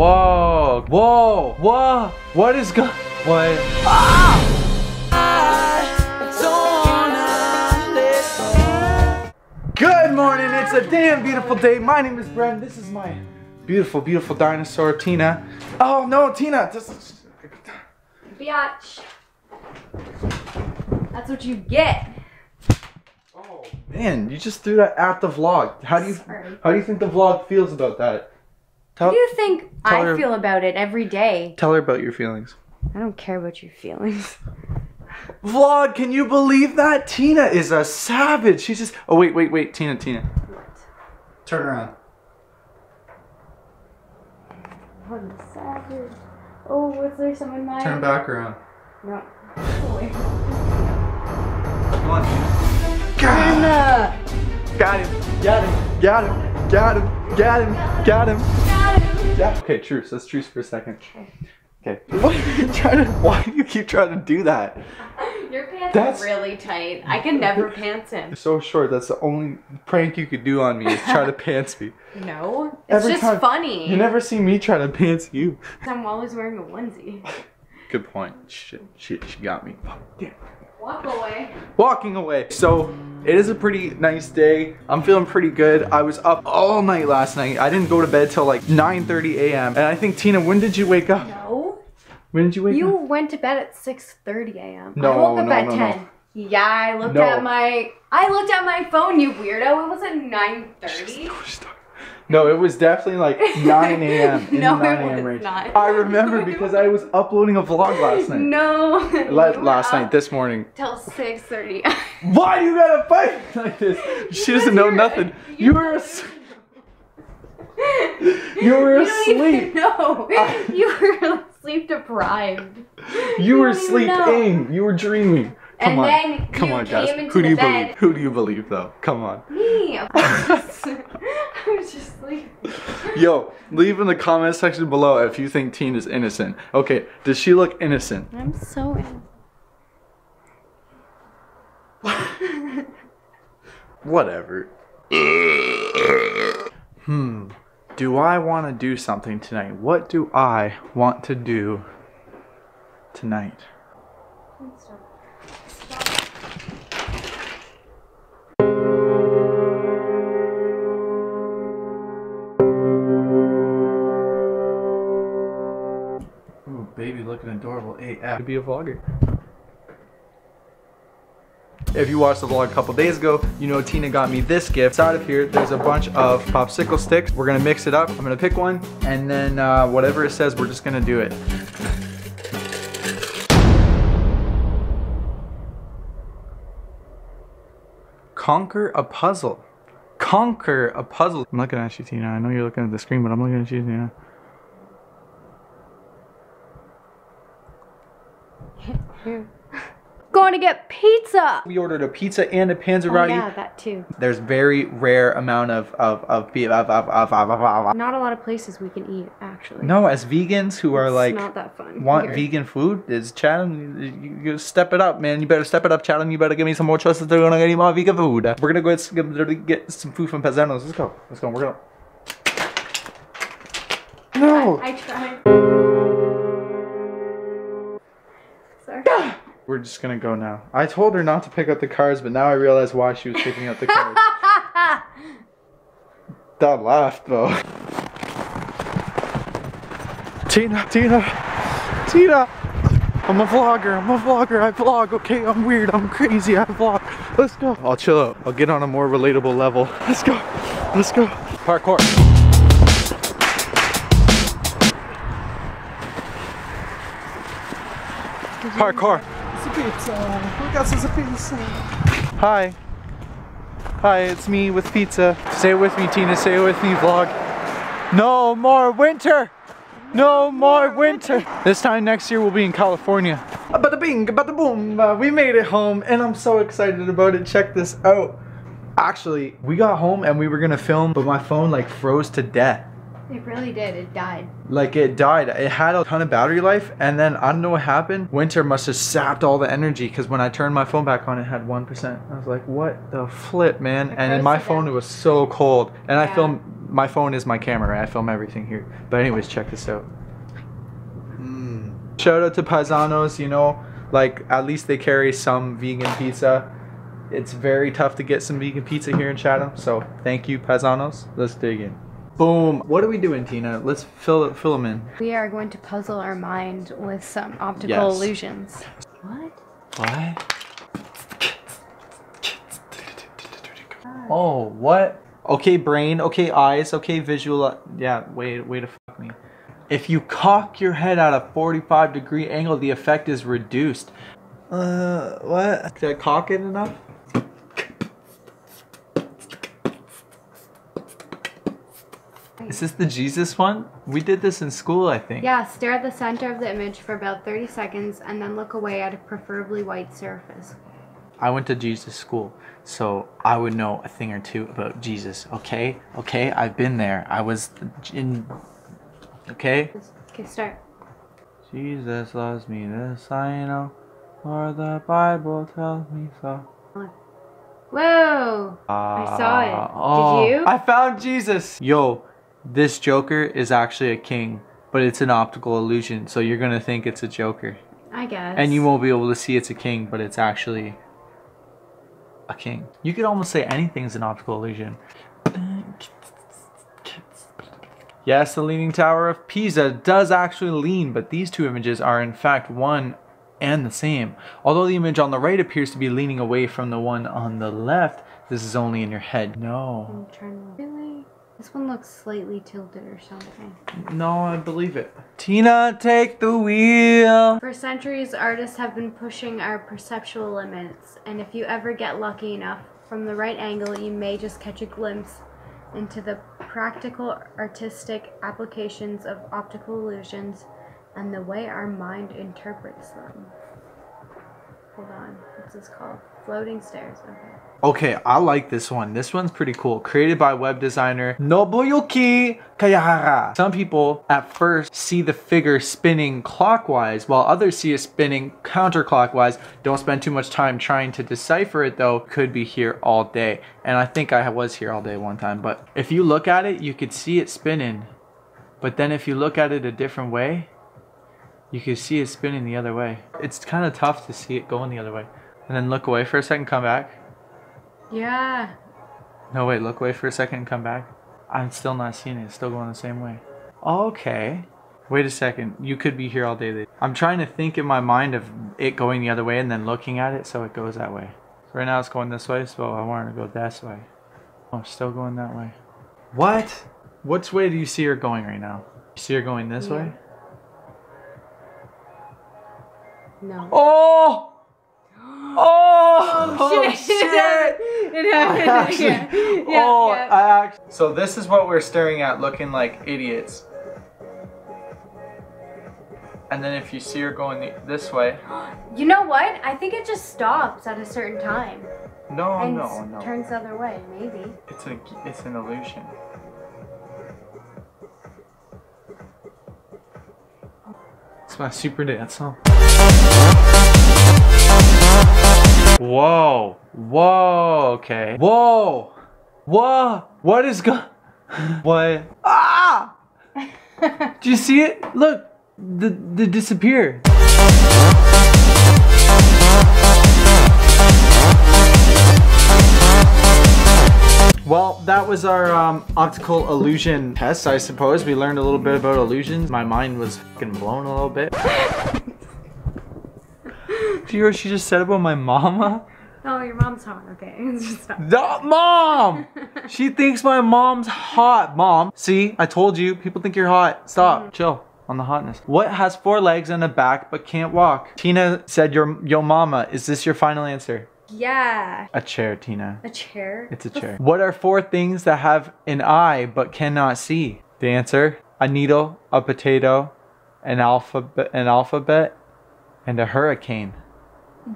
Whoa. Whoa. Whoa. What is go? What? Good morning. It's a damn beautiful day. My name is Bren. This is my beautiful, beautiful dinosaur, Tina. Oh no, Tina. This Biatch. That's what you get. Oh man, you just threw that at the vlog. How do you Sorry. how do you think the vlog feels about that? Tell, do you think I her- feel about it every day? tell her about your feelings. I don't care about your feelings. Vlog, can you believe that? Tina is a savage. She's just Oh wait, wait, wait, Tina, Tina. What? Turn around. What a savage. Oh, was there Someone in my Turn back around. No. Come on, Tina. God. Anna! Got him. Got him. Got him. Got him. Got him. Got him. Got him! Yeah. Okay, truce. Let's truce for a second. Okay. Why are you trying to why do you keep trying to do that? Your pants That's- are really tight. I can never pants him. You're so short, that's the only prank you could do on me is try to pants me. No, it's Every just time- funny. You never see me try to pants you. I'm always wearing a onesie. Good point. Shit, shit, she got me. Fuck, damn. Walk away. Walking away. So it is a pretty nice day. I'm feeling pretty good. I was up all night last night. I didn't go to bed till like 9:30 a.m. And I think Tina, when did you wake up? No. When did you wake You up? You went to bed at 6:30 a.m. No, I woke up no, at no, no. 10. Yeah, I looked No. at my I looked at my phone, you weirdo. It was at 9:30. No, it was definitely like 9 a.m. in No, the 9 a.m. range. not. I remember because I was uploading a vlog last night. No. La- last night, this morning. till 6:30. Why you gotta fight like this? She doesn't know nothing. you- were you were You don't even asleep. know. you were sleep deprived. You were don't even know. sleeping. You were dreaming. Come And on. then Come on, guys. Who do you bed. believe? Who do you believe though? Come on. Me. I was just, I was just sleeping. Yo, leave in the comment section below if you think Teen is innocent. Okay, does she look innocent? I'm so in. Whatever. hmm. Do I want to do something tonight? What do I want to do tonight? Looking adorable AF. To be a vlogger. If you watched the vlog a couple days ago, you know Tina got me this gift. Inside of here, there's a bunch of popsicle sticks. We're gonna mix it up. I'm gonna pick one, and then uh, whatever it says, we're just gonna do it. Conquer a puzzle. Conquer a puzzle. I'm looking at you, Tina. I know you're looking at the screen, but I'm looking at you, Tina. Going to get pizza. We ordered a pizza and a panzerotti. Oh, yeah, that too. There's very rare amount of of of, of, of, of, Not a lot of places we can eat, actually. No, as vegans who are It's like not that fun. want vegan food, is Chatham. You, you step it up, man. You better step it up, Chatham. You better give me some more choices. They're gonna get more vegan food. We're gonna go get, get some food from Paisanos. Let's go. Let's go. We're gonna. No. I tried. We're just gonna go now. I told her not to pick up the cards, but now I realize why she was picking up the cards. that laugh though. Tina, Tina, Tina. I'm a vlogger. I'm a vlogger. I vlog. Okay, I'm weird. I'm crazy. I vlog. Let's go. I'll chill out. I'll get on a more relatable level. Let's go. Let's go. Parkour. Parkour. Hi. Hi, it's me with pizza. It with me, Tina. Say it with me, vlog. No more winter. No more winter. This time next year we'll be in California. Bada bing, bada boom. Uh, we made it home and I'm so excited about it. Check this out. Actually, we got home and we were gonna film, but my phone like froze to death. It really did. It died. Like it died. It had a ton of battery life, and then I don't know what happened. Winter must have sapped all the energy because when I turned my phone back on, it had one percent. I was like, "What the flip, man?" It and in my phone, it was so cold, and I Yeah. filmed my phone is my camera. I film everything here. But anyways, check this out. Mm. Shout out to Paisanos. You know, like at least they carry some vegan pizza. It's very tough to get some vegan pizza here in Chatham. So thank you, Paisanos. Let's dig in. Boom. What are we doing, Tina? Let's fill fill them in. We are going to puzzle our mind with some optical Yes. illusions. What? What? Oh, what? Okay, brain. Okay, eyes. Okay, visual. Yeah, wait, way to fuck me. If you cock your head at a 45 degree angle, the effect is reduced. Uh, what? Did I cock it enough? Is this the Jesus one? We did this in school, I think. Yeah, stare at the center of the image for about 30 seconds and then look away at a preferably white surface. I went to Jesus school, so I would know a thing or two about Jesus. Okay, okay, I've been there. I was in. Okay. Okay, start. Jesus loves me, this I know, for the Bible tells me so. Whoa! I saw it. Did oh, you? I found Jesus. Yo, this Joker is actually a king, but it's an optical illusion, so you're gonna think it's a Joker, I guess. and you won't be able to see it's a king, but it's actually a king. You could almost say anything's an optical illusion. Yes, the Leaning Tower of Pisa does actually lean, but these two images are in fact one and the same. Although the image on the right appears to be leaning away from the one on the left, this is only in your head. No. I'm trying to. Really? This one looks slightly tilted or something. No, I believe it. Tina, take the wheel. For centuries, artists have been pushing our perceptual limits, and if you ever get lucky enough, from the right angle, you may just catch a glimpse into the practical artistic applications of optical illusions and the way our mind interprets them. Hold on, what's this called? Floating stairs. Okay. Okay, I like this one. This one's pretty cool. Created by web designer Nobuyuki Kayahara. Some people at first see the figure spinning clockwise while others see it spinning counterclockwise. Don't spend too much time trying to decipher it though. Could be here all day. And I think I was here all day one time. But if you look at it, you could see it spinning. But then if you look at it a different way, you can see it spinning the other way. It's kind of tough to see it going the other way. And then look away for a second, come back. Yeah. No, wait, look away for a second and come back. I'm still not seeing it. It's still going the same way. Okay. Wait a second. You could be here all day. I'm trying to think in my mind of it going the other way and then looking at it so it goes that way. So right now it's going this way, so I want it to go this way. Oh, it's still going that way. What? Which way do you see her going right now? You see her going this Yeah. way? No. Oh! Oh, oh, oh, shit! it I happened. actually, yeah. Yeah, oh, yeah. I actually. So this is what we're staring at, looking like idiots. And then if you see her going the, this way, You know what? I think it just stops at a certain time no, and no, no, turns the other way. Maybe. it's a, it's an illusion. It's my super dance song. Whoa, whoa, okay, whoa, whoa, what is go? What? Ah! Do you see it? Look, the the disappear. Well, that was our um, optical illusion test, I suppose. We learned a little bit about illusions. My mind was fucking blown a little bit. Do you hear what she just said about my mama? Oh, your mom's hot. Okay, stop. Mom! She thinks my mom's hot. Mom, see, I told you, people think you're hot. Stop, mm-hmm. chill on the hotness. What has four legs and a back but can't walk? Tina said, your, yo mama. Is this your final answer? Yeah. A chair, Tina. A chair. It's a chair. What are four things that have an eye but cannot see? The answer: a needle, a potato, an alphabet, an alphabet, and a hurricane.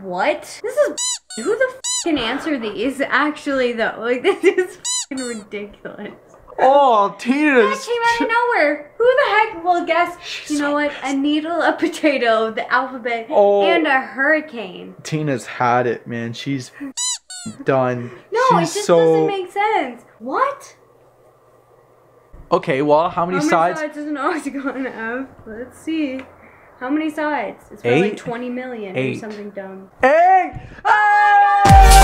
What? This is who the f- can answer these? Actually, though, like this is f***ing ridiculous. Oh, Tina! That Tina's. came out of nowhere. Who the heck will guess? She's you know so what? A needle, a potato, the alphabet, Oh. and a hurricane. Tina's had it, man. She's done. No, She's it just so. doesn't make sense. What? Okay, well, how many How sides? many sides does an octagon have? Let's see. How many sides? It's probably Eight? like 20 million Eight. or something dumb. Eight! This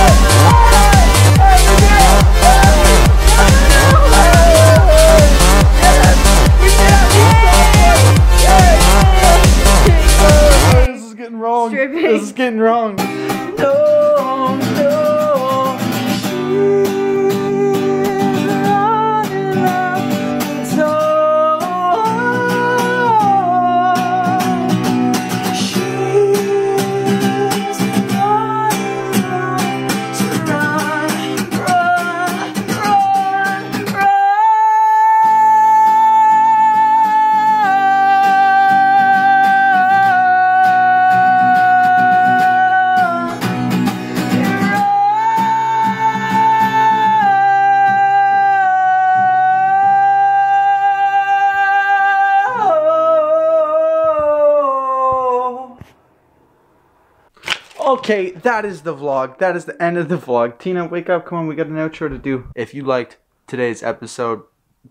Okay, that is the vlog. That is the end of the vlog. Tina, wake up. Come on, we got an outro to do. If you liked today's episode,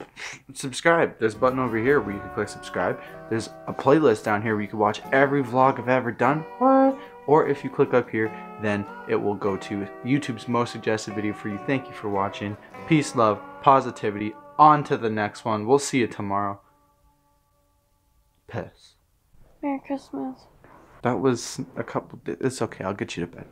subscribe. There's a button over here where you can click subscribe. There's a playlist down here where you can watch every vlog I've ever done. What? Or if you click up here, then it will go to YouTube's most suggested video for you. Thank you for watching. Peace, love, positivity. On to the next one. We'll see you tomorrow. Peace. Merry Christmas. That was a couple. It's okay. I'll get you to bed.